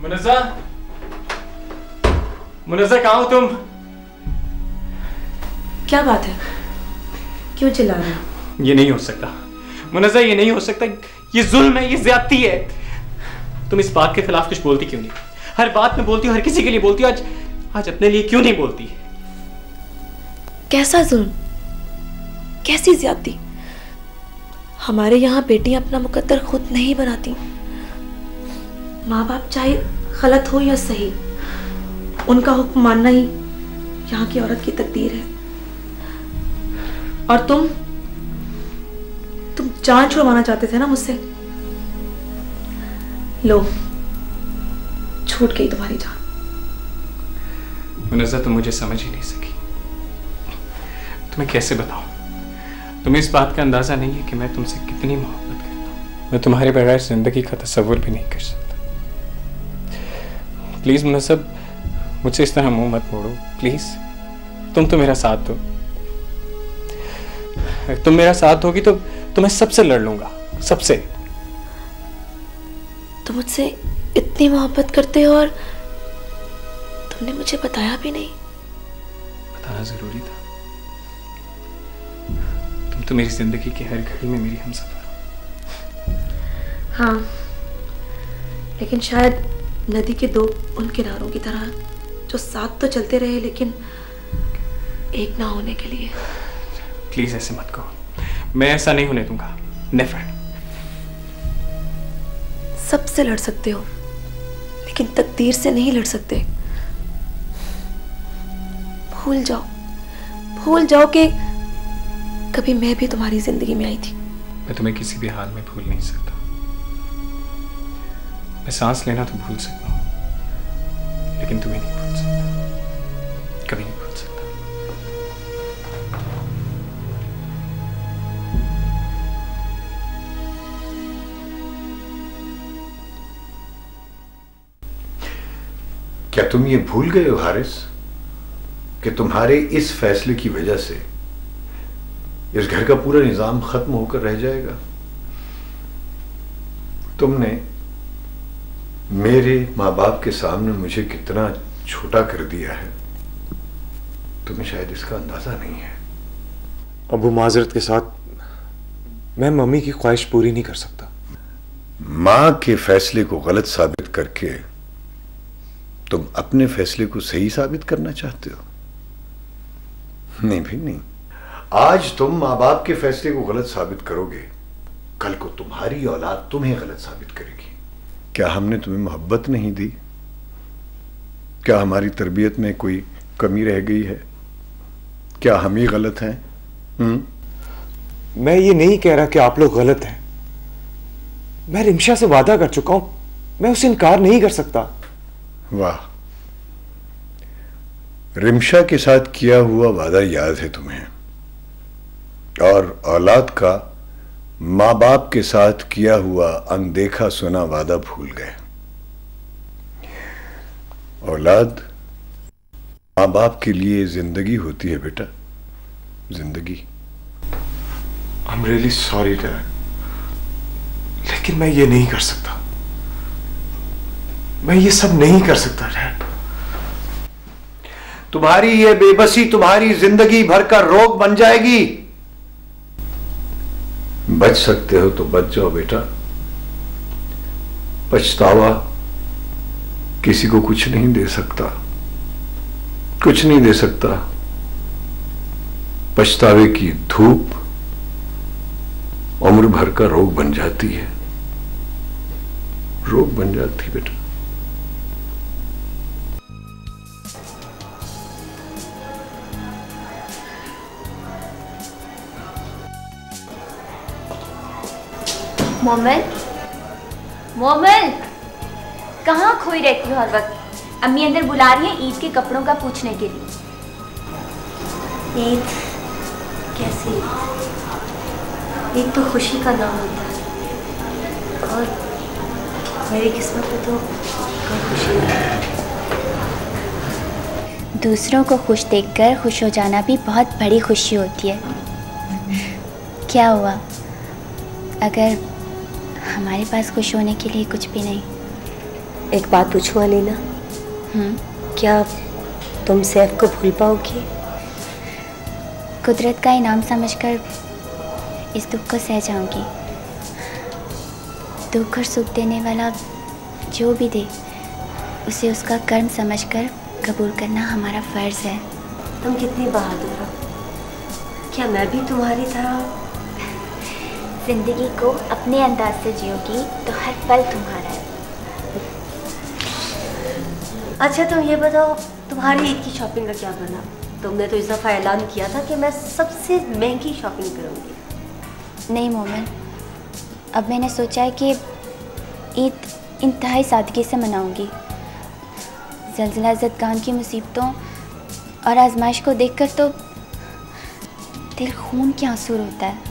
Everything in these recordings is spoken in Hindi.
मुनजा मुनजा कहाँ हो तुम? क्या बात है? क्यों चिल्ला रहे हो? ये नहीं हो सकता। मुनजा ये नहीं हो सकता। ये जुल्म है ये ज्यादती है। तुम इस बात के खिलाफ कुछ बोलती क्यों नहीं? हर बात में बोलती हो हर किसी के लिए बोलती हो। आज आज अपने लिए क्यों नहीं बोलती? कैसा जुल्म? कैसी ज्यादती? हमारे यहाँ बेटियाँ अपना मुकद्दर खुद नहीं बनाती। माँ बाप चाहे गलत हो या सही उनका हुक्म मानना ही यहाँ की औरत की तकदीर है। और तुम तुम जान छुड़वाना चाहते थे ना मुझसे? लो छूट गई तुम्हारी जान। मुनजा तुम मुझे समझ ही नहीं सकी। तुम्हें कैसे बताऊँ? तुम्हें इस बात का अंदाज़ा नहीं है कि मैं तुमसे कितनी मोहब्बत करता हूँ। मैं तुम्हारे बगैर ज़िंदगी का तस्वुर भी नहीं कर सकता। प्लीज़ मुनसब मुझसे इस तरह मुँह मत मोड़ो प्लीज़। तुम तो मेरा साथ दो। तुम मेरा साथ दोगी तो तुम्हें सबसे लड़ लूँगा सबसे। तुम मुझसे इतनी मोहब्बत करते हो और तुमने मुझे बताया भी नहीं। बताना ज़रूरी था। तुम तो मेरी ज़िंदगी की हर घड़ी में मेरी हमसफर हो। हाँ लेकिन शायद नदी के दो उन किनारों की तरह जो साथ तो चलते रहे लेकिन एक ना होने के लिए। प्लीज़ ऐसे मत कहो। मैं ऐसा नहीं होने दूँगा। नेवर सबसे लड़ सकते हो लेकिन तकदीर से नहीं लड़ सकते। भूल जाओ। भूल जाओ कि कभी मैं भी तुम्हारी ज़िंदगी में आई थी। मैं तुम्हें किसी भी हाल में भूल नहीं सकता। मैं सांस लेना तो भूल सकता हूँ, लेकिन तुम्हें नहीं भूल सकता। कभी नहीं भूल सकता। क्या तुम ये भूल गए हो, हारिस, कि तुम्हारे इस फैसले की वजह से इस घर का पूरा निज़ाम खत्म होकर रह जाएगा? तुमने मेरे माँ बाप के सामने मुझे कितना छोटा कर दिया है। तुम्हें शायद इसका अंदाज़ा नहीं है। अबू माजरत के साथ मैं मम्मी की ख्वाहिश पूरी नहीं कर सकता। माँ के फैसले को गलत साबित करके तुम अपने फैसले को सही साबित करना चाहते हो? नहीं भाई नहीं। आज तुम माँ बाप के फैसले को गलत साबित करोगे कल को तुम्हारी औलाद तुम्हें गलत साबित करेगी। क्या हमने तुम्हें मोहब्बत नहीं दी? क्या हमारी तरबियत में कोई कमी रह गई है? क्या हम ही गलत हैं? हम्म? मैं ये नहीं कह रहा कि आप लोग गलत हैं। मैं रिमशा से वादा कर चुका हूँ। मैं उसे इनकार नहीं कर सकता। वाह। रिमशा के साथ किया हुआ वादा याद है तुम्हें। और औलाद का माँ बाप के साथ किया हुआ अनदेखा सुना वादा भूल गए। औलाद माँ बाप के लिए ज़िंदगी होती है बेटा, ज़िंदगी। I am really sorry dad. लेकिन मैं ये नहीं कर सकता। मैं ये सब नहीं कर सकता, डैड। तुम्हारी ये बेबसी, तुम्हारी ज़िंदगी भर का रोग बन जाएगी। बच सकते हो तो बच जाओ बेटा। पछतावा किसी को कुछ नहीं दे सकता। कुछ नहीं दे सकता। पछतावे की धूप उम्र भर का रोग बन जाती है। रोग बन जाती बेटा। मोमल मोमल कहाँ खोई रहती हो हर वक्त? अम्मी अंदर बुला रही है ईद के कपड़ों का पूछने के लिए। ईद? कैसी ईद? तो खुशी का नाम होता है। और मेरी किस्मत में तो खुशी है। दूसरों को खुश देखकर खुश हो जाना भी बहुत बड़ी खुशी होती है। क्या हुआ? अगर हमारे पास खुश होने के लिए कुछ भी नहीं। एक बात पूछूँ अलीना? क्या तुम सैफ को भूल पाओगी? कुदरत का इनाम समझकर इस दुख को सह जाऊँगी। दुख और सुख देने वाला जो भी दे उसे उसका कर्म समझकर कबूल करना हमारा फ़र्ज़ है। तुम कितनी बहादुर हो। क्या मैं भी तुम्हारी तरह ज़िंदगी को अपने अंदाज से जियोगी तो हर पल तुम्हारा है। अच्छा तुम ये बताओ तुम्हारी ईद की शॉपिंग का क्या बना? तुमने तो इस दफ़ा ऐलान किया था कि मैं सबसे महँगी शॉपिंग करूँगी। नहीं मोमिन अब मैंने सोचा है कि ईद इंतहाई सादगी से मनाऊँगी। जलजिला जदगान की मुसीबतों और आजमाइश को देखकर तो दिल खून के आँसू होता है।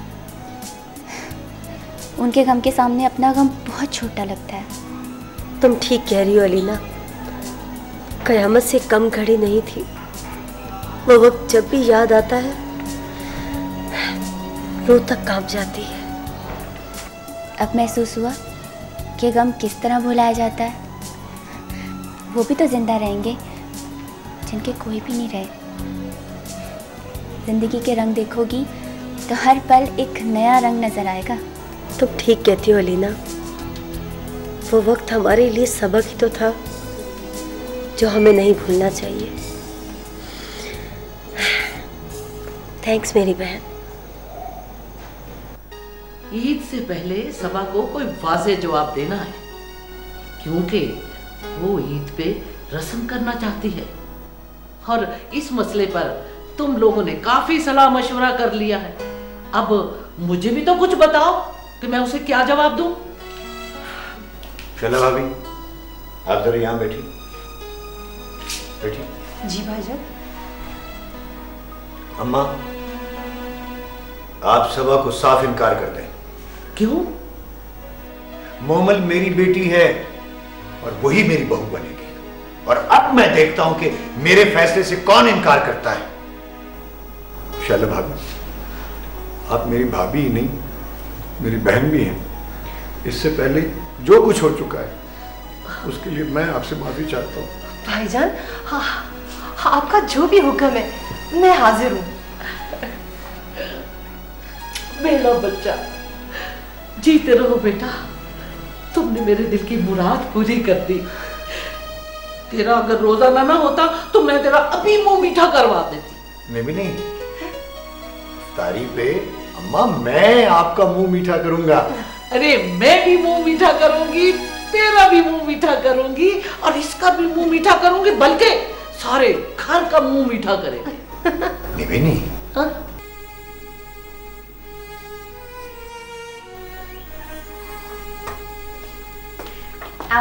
उनके गम के सामने अपना गम बहुत छोटा लगता है। तुम ठीक कह रही हो अलीना। कयामत से कम घड़ी नहीं थी। वो वक्त जब भी याद आता है रो तक काँप जाती है। अब महसूस हुआ कि गम किस तरह भुलाया जाता है। वो भी तो ज़िंदा रहेंगे जिनके कोई भी नहीं रहे। ज़िंदगी के रंग देखोगी तो हर पल एक नया रंग नज़र आएगा। तुम ठीक कहती हो अलीना वो वक्त हमारे लिए सबक ही तो था, जो हमें नहीं भूलना चाहिए। थैंक्स मेरी बहन। ईद से पहले सभा को कोई वाजे जवाब देना है, क्योंकि वो ईद पे रस्म करना चाहती है। और इस मसले पर तुम लोगों ने काफ़ी सलाह मशवरा कर लिया है। अब मुझे भी तो कुछ बताओ। कि मैं उसे क्या जवाब दूँ? चलो भाभी आप जरा यहाँ बैठी बैठी जी भाईजान। अम्मा आप सभा को साफ़ इनकार कर दें। क्यों? मोमल मेरी बेटी है और वही मेरी बहू बनेगी। और अब मैं देखता हूँ कि मेरे फैसले से कौन इनकार करता है। शैला भाभी आप मेरी भाभी ही नहीं मेरी बहन भी हैं। इससे पहले जो कुछ हो चुका है उसके लिए मैं आपसे माफ़ी चाहता हूँ। भाईजान हाँ, हाँ, आपका जो भी हुक्म है मैं हाजिर हूँ। मेरा बच्चा जीते रहो बेटा। तुमने मेरे दिल की मुराद पूरी कर दी। तेरा अगर रोज़ाना ना ना होता तो मैं तेरा अभी मुँह मीठा करवा देती। मैं भी नहीं। इफ्तारी पे अम्मा मैं आपका मुँह मीठा करूँगा। अरे मैं भी मुँह मीठा करूँगी तेरा भी मुँह मीठा करूँगी और इसका भी मुँह मीठा करूँगी बल्कि सारे घर का मुँह मीठा करेंगे। हाँ?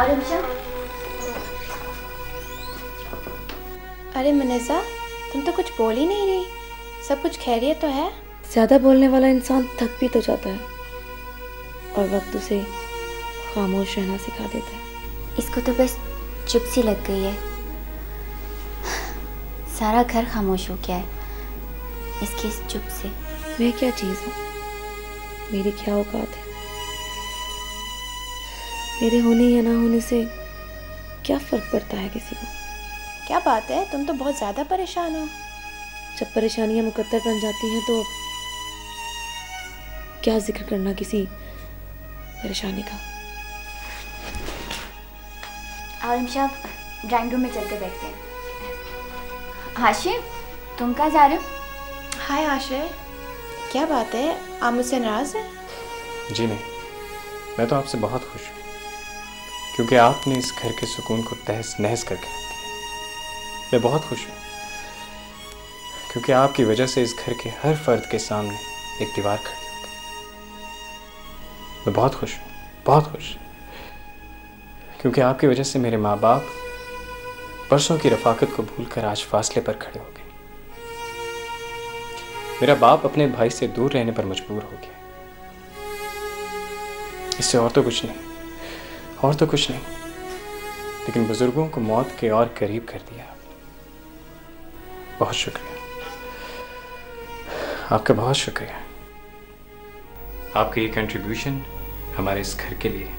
रिमशा अरे मनजा तुम तो कुछ बोल ही नहीं रही। सब कुछ खैरियत तो है? ज़्यादा बोलने वाला इंसान थक भी तो जाता है। और वक्त उसे खामोश रहना सिखा देता है। इसको तो बस चुप सी लग गई है। सारा घर खामोश हो गया है। इसकी इस चुप से। मैं क्या चीज़ हूँ? मेरी क्या औकात है? मेरे होने या ना होने से क्या फ़र्क पड़ता है किसी को? क्या बात है? तुम तो बहुत ज़्यादा परेशान हो। जब परेशानियाँ मुकद्दर बन जाती हैं तो क्या ज़िक्र करना किसी परेशानी का? और ड्राइंग रूम में चलकर बैठते हैं। हाशिम तुम कहाँ जा रहे हो? हाय आशय क्या बात है? आप मुझसे नाराज़ हैं? जी नहीं मैं तो आपसे बहुत खुश हूँ क्योंकि आपने इस घर के सुकून को तहस नहस करके मैं बहुत खुश हूँ क्योंकि आपकी वजह से इस घर के हर फर्द के सामने एक दीवार खड़ी मैं बहुत खुश हूँ, बहुत खुश। क्योंकि आपकी वजह से मेरे माँ बाप परसों की रफाकत को भूलकर आज फासले पर खड़े हो गए। मेरा बाप अपने भाई से दूर रहने पर मजबूर हो गया। इससे और तो कुछ नहीं, और तो कुछ नहीं, लेकिन बुज़ुर्गों को मौत के और करीब कर दिया बहुत शुक्रिया। आपका बहुत शुक्रिया। आपका ये कंट्रीब्यूशन हमारे इस घर के लिए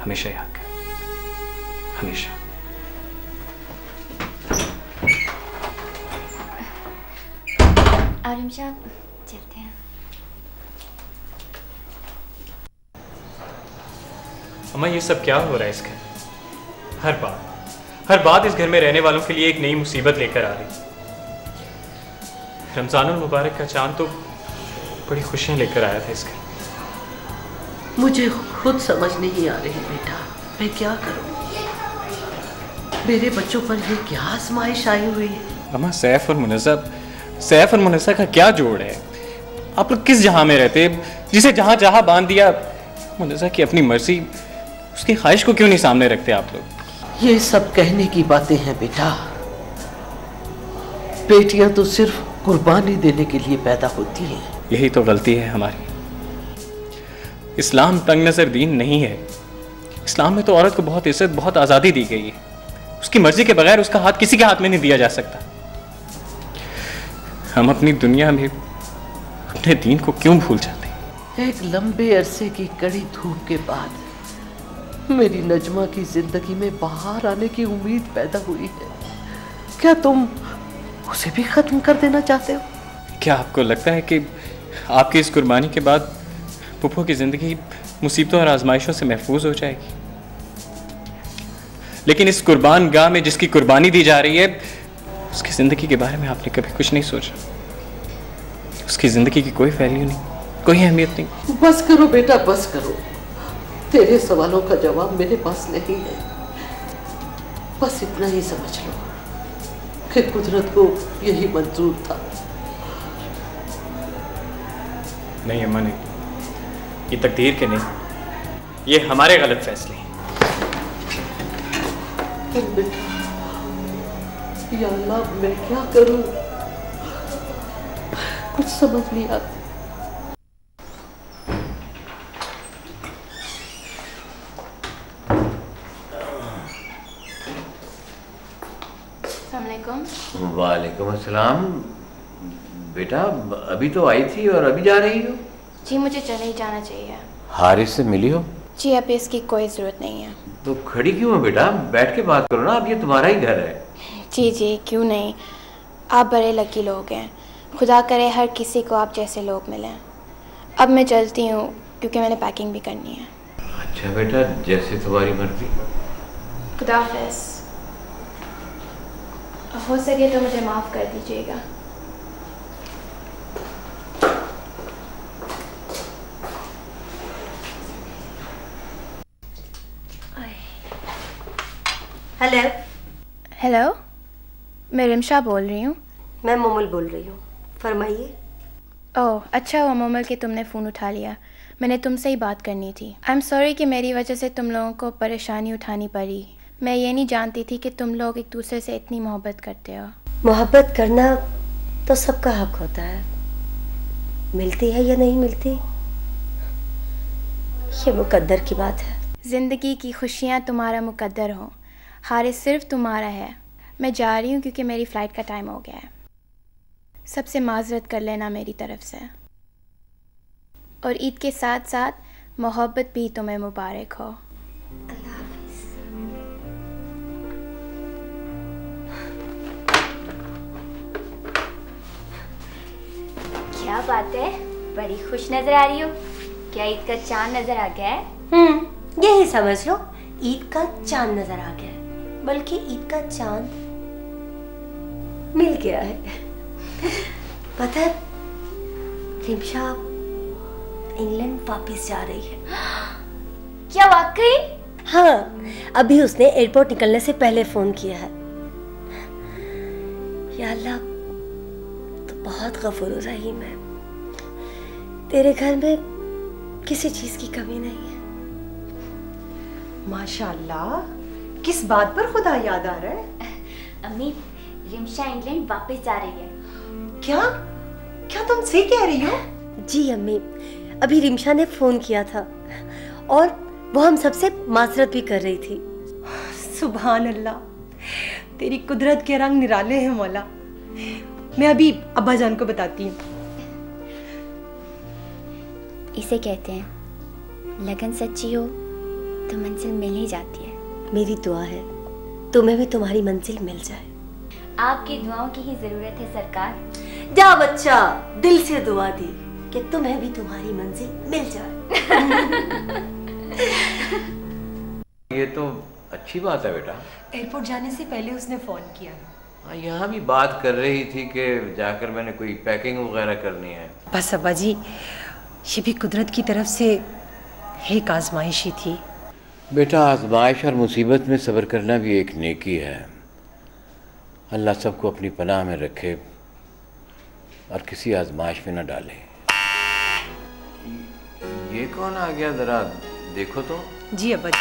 हमेशा याद कर। हमेशा। चलते हैं। अम्मा ये सब क्या हो रहा है इस घर? हर बात हर बात इस घर में रहने वालों के लिए एक नई मुसीबत लेकर आ रही। रमजानुल मुबारक का चाँद तो बड़ी खुशियाँ लेकर आया था इस घर। मुझे खुद समझ नहीं आ रही बेटा। मैं क्या करूँ? मेरे बच्चों पर ये क्या आजमाइश आई हुई है? अम्मा सैफ और मुनज़ा सैफ और मुनज़ा का क्या जोड़ है? आप लोग किस जहाँ में रहते? जिसे जहाँ जहाँ बाँध दिया मुनज़ा की अपनी मर्ज़ी उसकी ख्वाहिश को क्यों नहीं सामने रखते आप लोग? ये सब कहने की बातें हैं बेटा। बेटियाँ तो सिर्फ़ कुर्बानी देने के लिए पैदा होती हैं। यही तो गलती है हमारी। इस्लाम तंग नज़र दीन नहीं है। इस्लाम में तो औरत को बहुत इज़्ज़त बहुत आज़ादी दी गई है। उसकी मर्ज़ी के बगैर उसका हाथ किसी के हाथ में नहीं दिया जा सकता। हम अपनी दुनिया में अपने दीन को क्यों भूल जाते हैं? एक लंबे अरसे की कड़ी धूप के बाद मेरी नजमा की ज़िंदगी में बाहर आने की उम्मीद पैदा हुई है। क्या तुम उसे भी खत्म कर देना चाहते हो? क्या आपको लगता है कि आपकी इस कुर्बानी के बाद पुप्पो की ज़िंदगी मुसीबतों और आजमाइशों से महफूज हो जाएगी। लेकिन इस कुर्बान गाह में जिसकी कुर्बानी दी जा रही है उसकी ज़िंदगी के बारे में आपने कभी कुछ नहीं सोचा। उसकी ज़िंदगी की कोई वैल्यू नहीं कोई अहमियत नहीं। बस करो बेटा बस करो। तेरे सवालों का जवाब मेरे पास नहीं है। बस इतना ही समझ लो कि कुदरत को यही मंजूर था। नहीं अम्मा नहीं। ये तकदीर के नहीं ये हमारे गलत फैसले हैं। अल्लाह मैं क्या करूँ? कुछ समझ नहीं आता। वालेकुम अस्सलाम। बेटा अभी तो आई थी और अभी जा रही हो? जी मुझे चले ही जाना चाहिए। हारिस से मिली हो? जी अभी इसकी कोई ज़रूरत नहीं है। तो खड़ी क्यों है बेटा? बैठ के बात करो ना अब ये तुम्हारा ही घर है। जी जी क्यों नहीं? आप बड़े लकी लोग हैं। खुदा करे हर किसी को आप जैसे लोग मिलें। अब मैं चलती हूँ क्योंकि मैंने पैकिंग भी करनी है। अच्छा बेटा जैसे तुम्हारी मर्ज़ी। खुदा हाफिज़। हो सके तो मुझे माफ़ कर दीजिएगा। हेलो हेलो मैं रिमशा बोल रही हूँ। मैं मोमल बोल रही हूँ। फरमाइए। ओह अच्छा हुआ मोमल कि तुमने फ़ोन उठा लिया। मैंने तुमसे ही बात करनी थी। आई एम सॉरी कि मेरी वजह से तुम लोगों को परेशानी उठानी पड़ी। मैं ये नहीं जानती थी कि तुम लोग एक दूसरे से इतनी मोहब्बत करते हो। मोहब्बत करना तो सबका हक होता है। मिलती है या नहीं मिलती? ये मुकद्दर की बात है। ज़िंदगी की खुशियाँ तुम्हारा मुकद्दर हो। हारिस सिर्फ़ तुम्हारा है। मैं जा रही हूँ क्योंकि मेरी फ़्लाइट का टाइम हो गया है। सबसे माजरत कर लेना मेरी तरफ़ से। और ईद के साथ साथ मोहब्बत भी तुम्हें मुबारक हो। क्या बात है? बड़ी खुश नज़र आ रही हो। क्या ईद का चाँद नज़र आ गया है? हम्म यही समझ लो ईद का चाँद नज़र आ गया है। बल्कि ईद का चाँद मिल गया है। पता है रिमशा इंग्लैंड वापस जा रही है। क्या वाकई? हाँ अभी उसने एयरपोर्ट निकलने से पहले फ़ोन किया है। या अल्लाह तो बहुत गफूर रहीम है तेरे घर में किसी चीज़ की कमी नहीं है। माशाल्लाह। किस बात पर खुदा याद आ रहा है? अम्मी रिमशा इंग्लैंड वापस जा रही है। क्या? क्या तुम सही कह रही हो? जी अम्मी अभी रिमशा ने फ़ोन किया था और वो हम सबसे माजरत भी कर रही थी। सुबहान अल्लाह तेरी कुदरत के रंग निराले हैं मौला। मैं अभी अब्बा जान को बताती हूँ। इसे कहते हैं लगन सच्ची हो तो मंजिल मिल ही जाती है। मेरी दुआ है तुम्हें भी तुम्हारी मंजिल मिल जाए। आपकी दुआओं की ही ज़रूरत है सरकार। जा बच्चा दिल से दुआ दी कि तुम्हें भी तुम्हारी मंजिल मिल जाए। ये तो अच्छी बात है बेटा। एयरपोर्ट जाने से पहले उसने फ़ोन किया। हाँ यहाँ भी बात कर रही थी कि जाकर मैंने कोई पैकिंग वगैरह करनी है। बस अब्बा जी ये भी कुदरत की तरफ़ से एक आजमाइश ही थी। बेटा आजमाइश और मुसीबत में सब्र करना भी एक नेकी है। अल्लाह सबको अपनी पनाह में रखे और किसी आजमाइश में ना डाले। ये कौन आ गया ज़रा? देखो तो। जी अब्बा जी।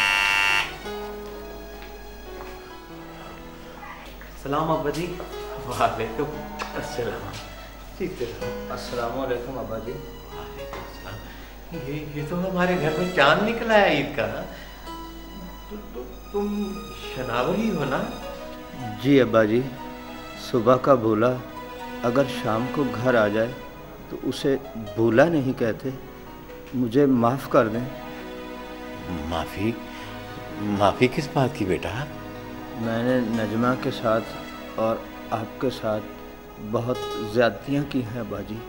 सलाम अब्बा जी। वालेकुम अस्सलाम। ठीक है। अस्सलाम वालेकुम अब्बा जी। ये ये तो हमारे घर में चाँद निकला है ईद का ना? तुम शनावरी हो ना? जी अब्बा जी सुबह का भूला अगर शाम को घर आ जाए तो उसे भूला नहीं कहते। मुझे माफ़ कर दें। माफ़ी माफ़ी किस बात की बेटा? मैंने नजमा के साथ और आपके साथ बहुत ज़्यादतियाँ की हैं बाजी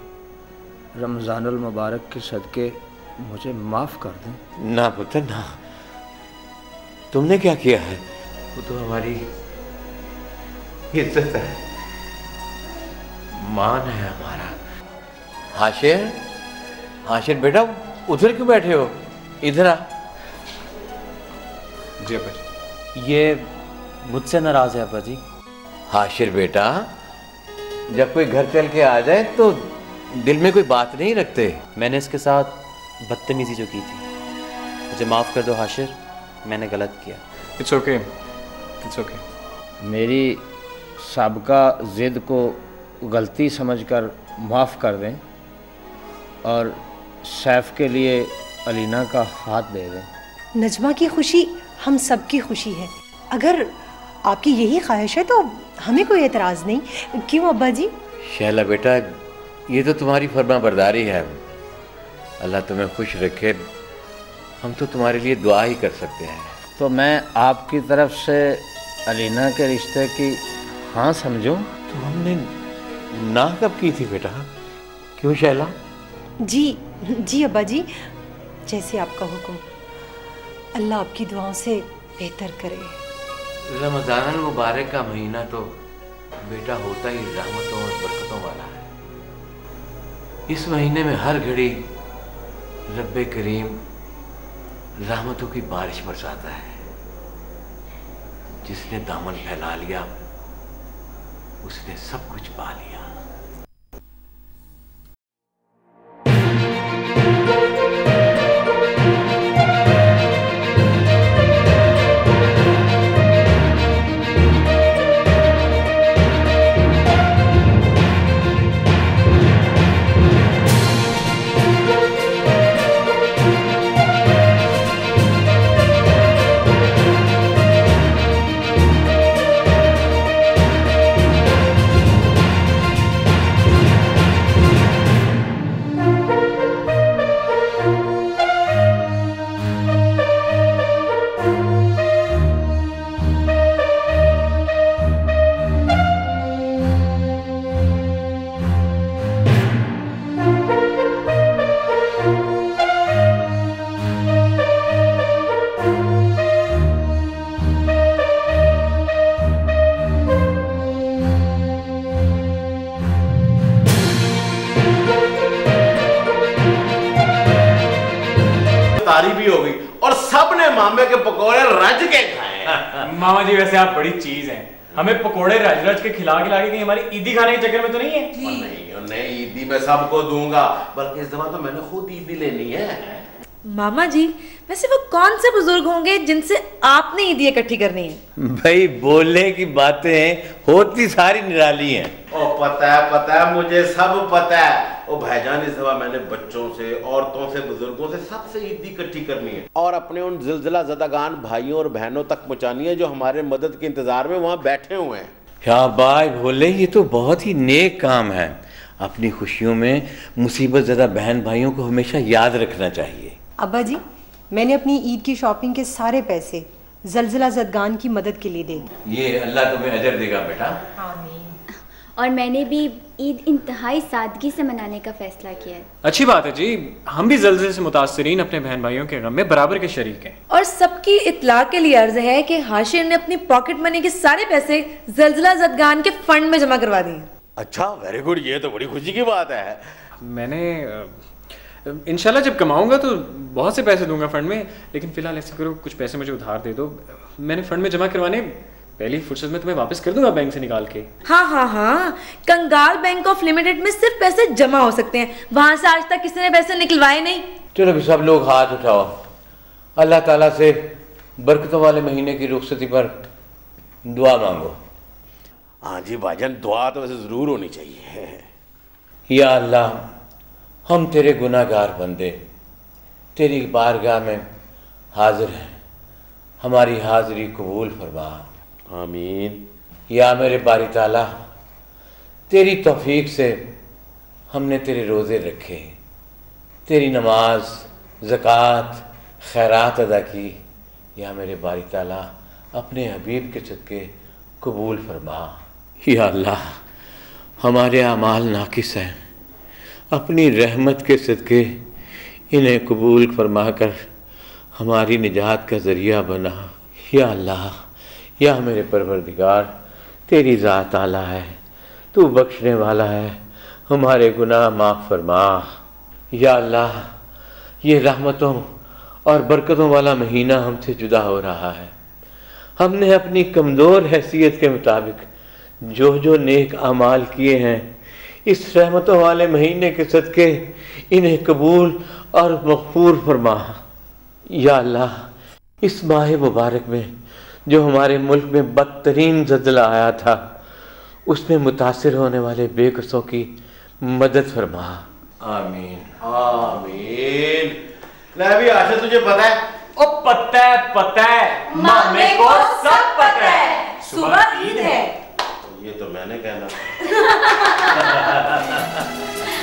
रमज़ानुल मुबारक के सदक़े मुझे माफ़ कर दें। ना पुत्र ना। तुमने क्या किया है? वो तो हमारी इज़्ज़त है। मान है हमारा। हाशिर? हाशिर बेटा उधर क्यों बैठे हो? इधर आ। जी ये मुझसे नाराज़ है अब्बा जी हाशिर बेटा जब कोई घर चल के आ जाए तो दिल में कोई बात नहीं रखते। मैंने इसके साथ बदतमीज़ी जो की थी। मुझे माफ़ कर दो हाशिर। मैंने गलत किया। इट्स ओके इट्स ओके मेरी सबका ज़िद को गलती समझकर माफ़ कर दें और सैफ के लिए अलीना का हाथ दे दें। नजमा की खुशी हम सबकी खुशी है। अगर आपकी यही ख्वाहिश है तो हमें कोई एतराज़ नहीं। क्यों अब्बा जी शैला बेटा ये तो तुम्हारी फरमा बरदारी है। अल्लाह तुम्हें खुश रखे। हम तो तुम्हारे लिए दुआ ही कर सकते हैं। तो मैं आपकी तरफ़ से अलीना के रिश्ते की हाँ समझूं? तो हमने ना कब की थी बेटा? क्यों शैला? जी जी अब्बा जी जैसे आपका हुक्म। अल्लाह आपकी दुआओं से बेहतर करे। रमज़ान मुबारक का महीना तो बेटा होता ही रहमतों और बरकतों वाला है। इस महीने में हर घड़ी रब करीम रहमतों की बारिश बरसाता है। जिसने दामन फैला लिया उसने सब कुछ पा लिया। मामा जी वैसे आप बड़ी चीज़ हैं। हमें पकोड़े रज रज के खिला खिला के कहीं हमारी ईदी खाने के चक्कर में तो नहीं है? और नहीं और नहीं ईदी मैं सबको दूँगा बल्कि इस दफ़ा तो मैंने खुद ईदी लेनी है। मामा जी वैसे वो कौन से बुज़ुर्ग होंगे जिनसे आपने ईदी इकट्ठी करनी है? भाई बोलने की बातें होती सारी निराली हैं। ओ पता है पता है मुझे सब पता है। ओ भाईजान इस दफ़ा मैंने बच्चों से औरतों से बुज़ुर्गों से सबसे ईदी इकट्ठी करनी है। और अपने उन जिलजिला जदागान भाइयों और बहनों तक पहुंचानी है जो हमारे मदद के इंतज़ार में वहाँ बैठे हुए हैं। शाबाश बोले ये तो बहुत ही नेक काम है। अपनी खुशियों में मुसीबत ज़्यादा बहन भाइयों को हमेशा याद रखना चाहिए। अब्बा जी मैंने अपनी ईद की शॉपिंग के सारे पैसे जलजिला जदगान की मदद के लिए देगी ये अल्लाह तुम्हें अजर देगा बेटा। और मैंने भी ईद इंतहाई सादगी से मनाने का फैसला किया है। अच्छी बात है जी। हम भी जल्जले से मुतासरीन अपने बहन भाइयों के गम में बराबर के शरीक हैं। और सबकी इतला के लिए अर्ज़ है कि हाशिर ने अपनी पॉकेट मनी के सारे पैसे जलजिला जदगान के फंड में जमा करवा दिए। अच्छा वेरी गुड ये तो बड़ी खुशी की बात है। मैंने इनशाला जब कमाऊँगा तो बहुत से पैसे दूँगा फंड में लेकिन फ़िलहाल ऐसे करो कुछ पैसे मुझे उधार दे दो। मैंने फंड में जमा करवाने पहली फुर्सत में तुम्हें वापस कर दूँगा बैंक से निकाल के? हाँ हाँ हाँ। कंगाल बैंक ऑफ़ लिमिटेड में सिर्फ़ पैसे जमा हो सकते हैं। वहाँ से आज तक किसी ने पैसे निकलवाए नहीं। चलो भी सब लोग हाथ उठाओ। अल्लाह ताला से बरकतों वाले महीने की रुखसती पर दुआ मांगो। हाँ जी भाईजान दुआ तो वैसे ज़रूर होनी चाहिए। या अल्लाह हम तेरे गुनागार बंदे तेरी बारगाह में हाजिर हैं। हमारी हाजिरी कबूल फरमा। आमीन। या मेरे बारी ताला तेरी तौफीक से हमने तेरे रोज़े रखे तेरी नमाज़ ज़क़़त खैरात अदा की। या मेरे बारी ताला अपने हबीब के सदक़े कबूल फरमा। या अल्लाह हमारे अमाल नाकिस हैं। अपनी रहमत के सदक़े इन्हें कबूल फरमा कर हमारी निजात का ज़रिया बना। या अल्लाह। या मेरे परवरदिगार, तेरी ज़ात आला है, तू बख्शने वाला है, हमारे गुनाह माफ़ फरमा। या अल्लाह, ये रहमतों और बरकतों वाला महीना हमसे जुदा हो रहा है। हमने अपनी कमज़ोर हैसियत के मुताबिक जो जो नेक अमाल किए हैं, इस रहमतों वाले महीने के सदक़े इन्हें कबूल और मकफूर फरमा। या अल्लाह, इस माह मुबारक में जो हमारे मुल्क में बदतरीन जजला आया था उसमें मुतासर होने वाले बेकसों की मदद फरमा। आमीन। आमीन। भी आशा तुझे पता है? ओ पता है पता है। मामे को सब पता है। सुबह ईद है। ये तो मैंने कहना।